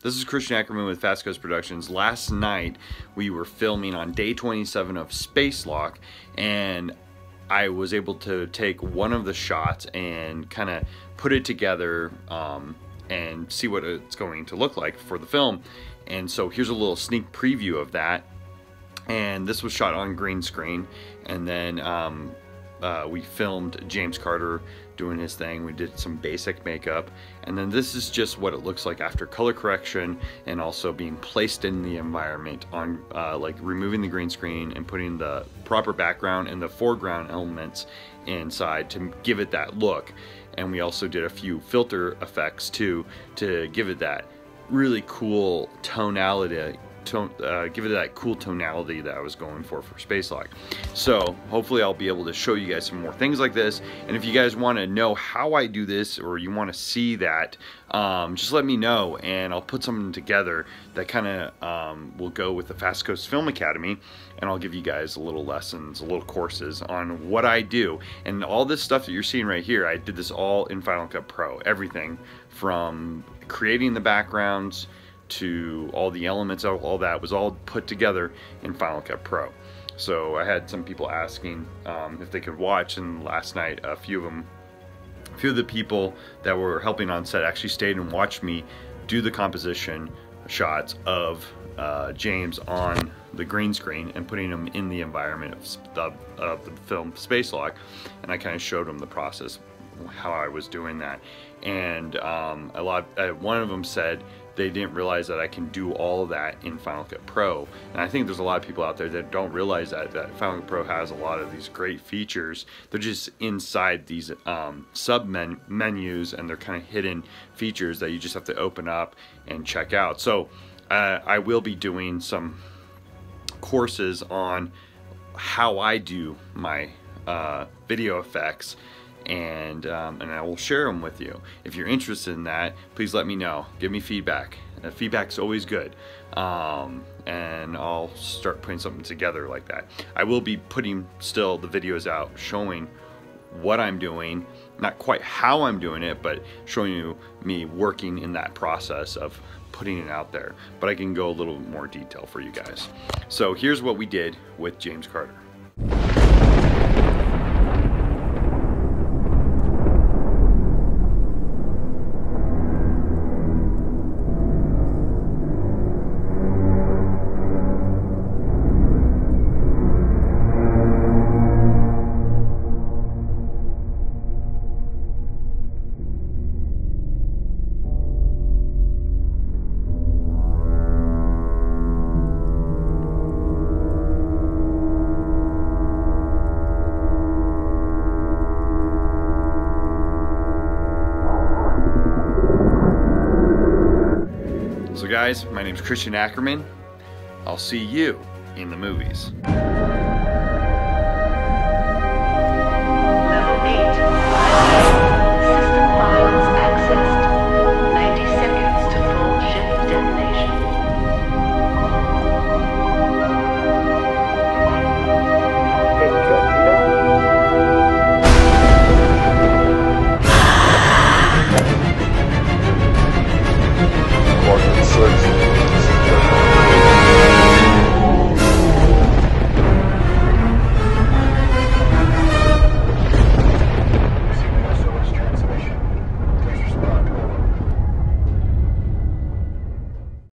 This is Christian Ackerman with Fast Coast Productions. Last night we were filming on day 27 of Spacelock, and I was able to take one of the shots and kind of put it together um, and see what it's going to look like for the film. And so here's a little sneak preview of that. And this was shot on green screen, and then um, uh, we filmed James Carter doing his thing. We did some basic makeup. And then this is just what it looks like after color correction and also being placed in the environment on uh, like removing the green screen and putting the proper background and the foreground elements inside to give it that look. And we also did a few filter effects too to give it that really cool tonality tone, uh, give it that cool tonality that I was going for for Space Spacelock. So hopefully I'll be able to show you guys some more things like this. And if you guys want to know how I do this or you want to see that, um, just let me know and I'll put something together that kind of um, will go with the Fast Coast Film Academy and I'll give you guys a little lessons, a little courses on what I do. And all this stuff that you're seeing right here, I did this all in Final Cut Pro. Everything from creating the backgrounds, to all the elements of all that was all put together in Final Cut Pro. So I had some people asking um, if they could watch, and last night a few of them, a few of the people that were helping on set actually stayed and watched me do the composition shots of uh, James on the green screen and putting him in the environment of the, of the film Spacelock, and I kind of showed them the process, how I was doing that, and um, a lot. Uh, one of them said they didn't realize that I can do all of that in Final Cut Pro. And I think there's a lot of people out there that don't realize that, that Final Cut Pro has a lot of these great features. They're just inside these um, sub -men menus and they're kind of hidden features that you just have to open up and check out. So uh, I will be doing some courses on how I do my uh, video effects and um, and I will share them with you. If you're interested in that, please let me know. Give me feedback. Uh, feedback's always good. Um, and I'll start putting something together like that. I will be putting still the videos out showing what I'm doing, not quite how I'm doing it, but showing you me working in that process of putting it out there. But I can go a little more detail for you guys. So here's what we did with James Carter. Guys, my name is Christian Ackerman. I'll see you in the movies.